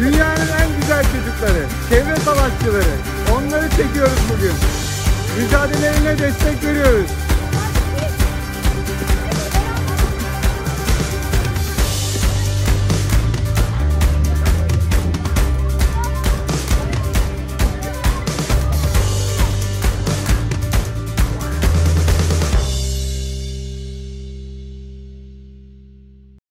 Dünyanın en güzel çocukları, çevre savaşçıları. Onları çekiyoruz bugün. Mücadelelerine destek veriyoruz.